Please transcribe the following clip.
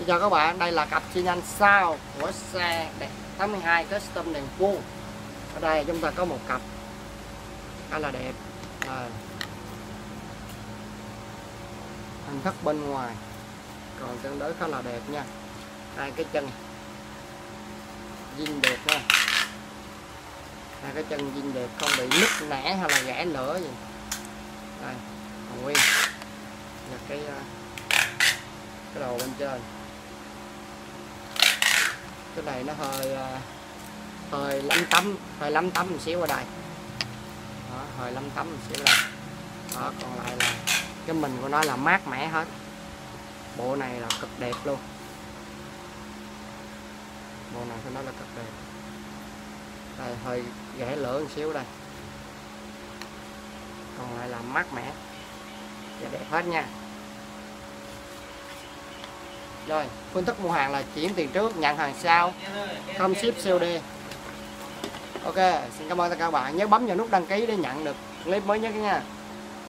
Xin chào các bạn, đây là cặp xi nhan sau của xe đẹp 82 custom đèn vuông. Ở đây chúng ta có một cặp khá là đẹp. À. Hình thức bên ngoài còn tương đối khá là đẹp nha. Hai cái chân zin đẹp nha. Hai cái chân zin đẹp không bị nứt nẻ hay là gãy lửa gì. Đây, còn nguyên là cái ờ, cái đầu bên trên cái này nó hơi ờ, hơi lắm tấm hơi lắm tấm một xíu ở đây. Đó, hơi lắm tấm một xíu ở đây. Đó còn lại là cái mình của nó là mát mẻ hết. Bộ này là cực đẹp luôn. Bộ này của nó là cực đẹp. Đây hơi ghẻ lửa một xíu đây. Còn lại là mát mẻ và đẹp hết nha rồi, phương thức mua hàng là chuyển tiền trước, nhận hàng sau. Không ship COD ok, xin cảm ơn tất cả các bạn. Nhớ bấm vào nút đăng ký để nhận được clip mới nhất nha.